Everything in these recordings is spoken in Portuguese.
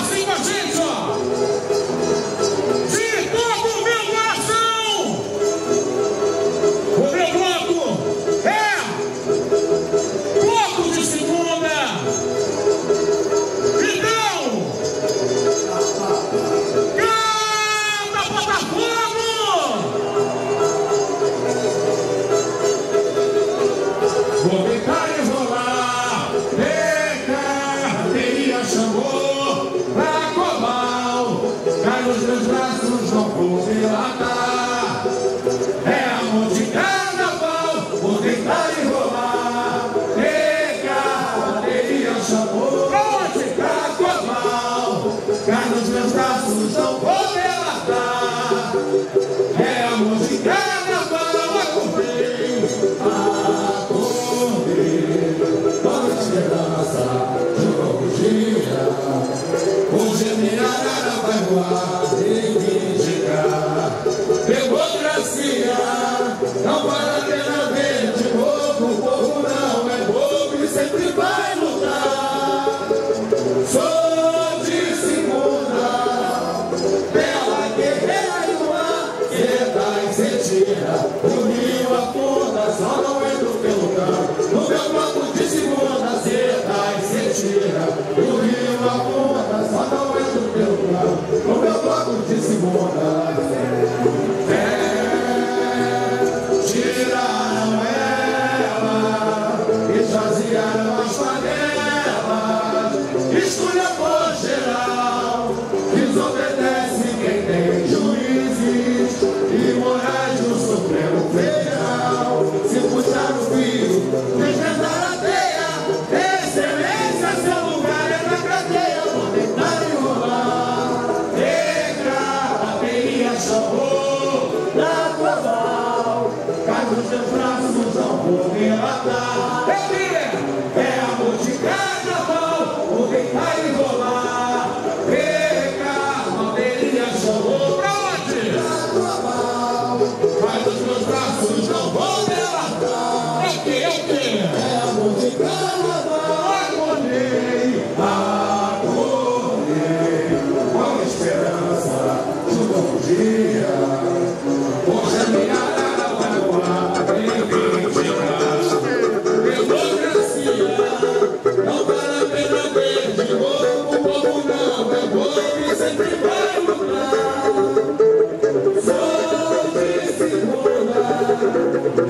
assim com a gente. Meus braços não vou me latar. É amor de carnaval, vou tentar enrolar. Nega, teria chamou de carnaval. Cá nos meus braços não vou me. É amor de carnaval, acordei, acordei. Para esperança, de novo dia, hoje minha cara vai voar. No one Porque basta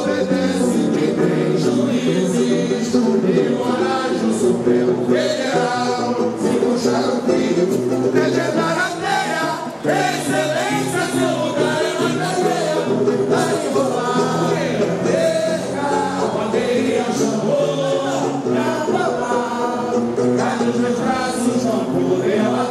obedece quem tem juízes e mora justo pelo federal. Se puxar o filho, legendar a terra, excelência, seu lugar é na cadeia. Vai enrolar, a bateria chamou para falar. Cadê os meus braços, não por ela